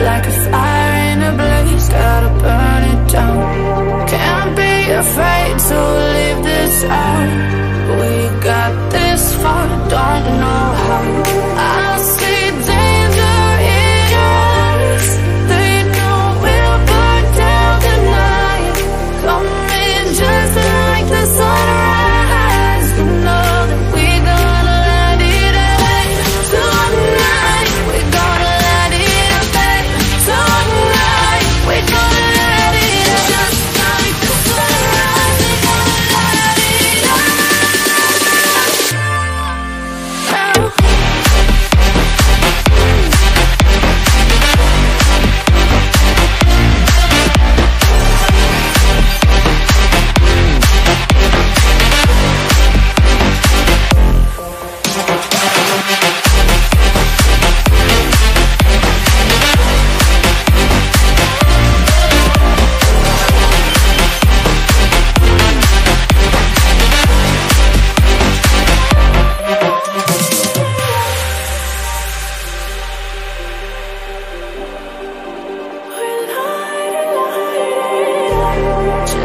Like a fire in a blaze, gotta burn it down. Can't be afraid to leave this out.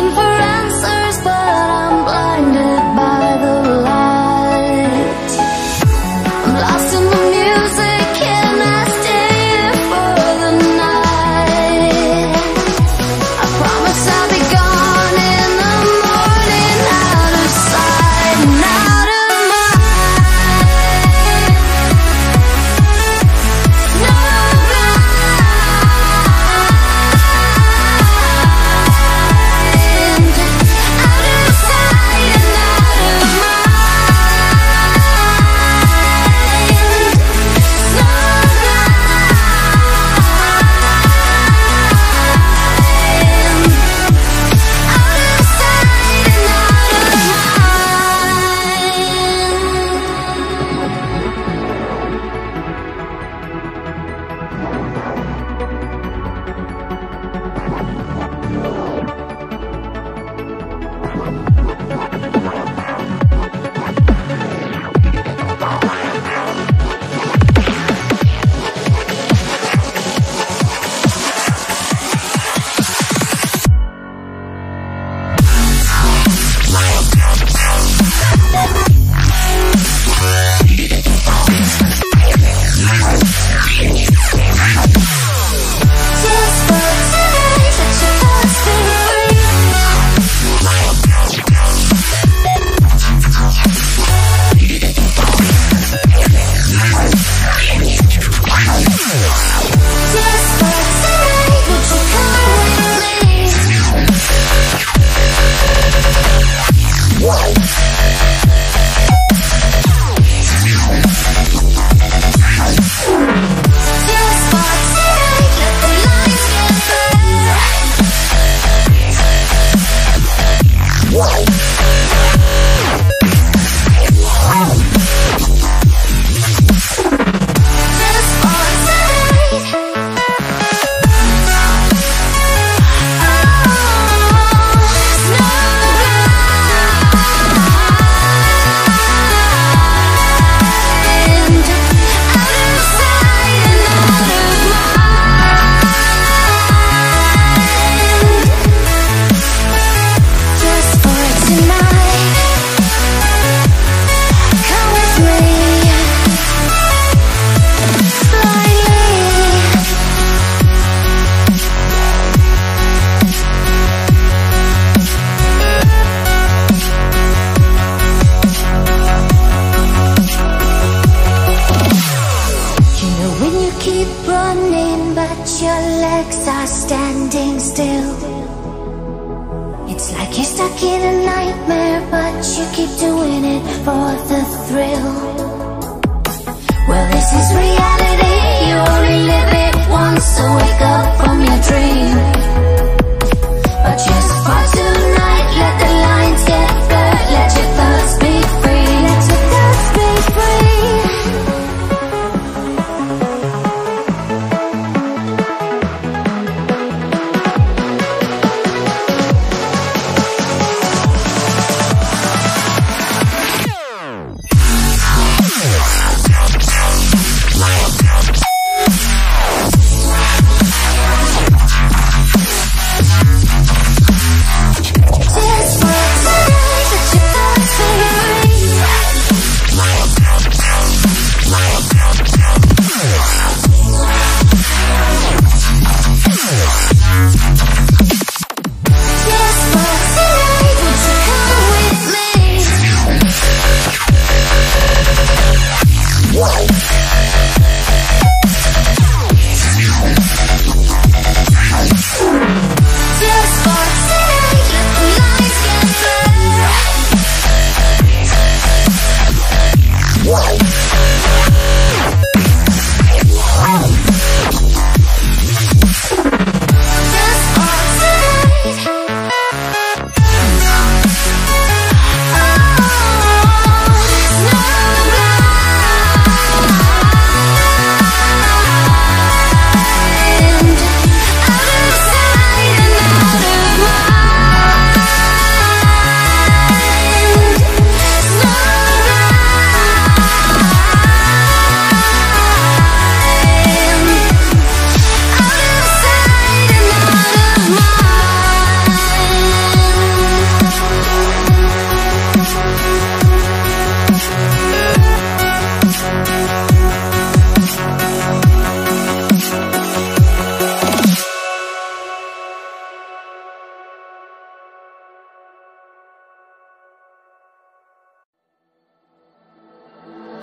I'm looking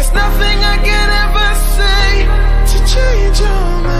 There's nothing I can ever say to change your mind.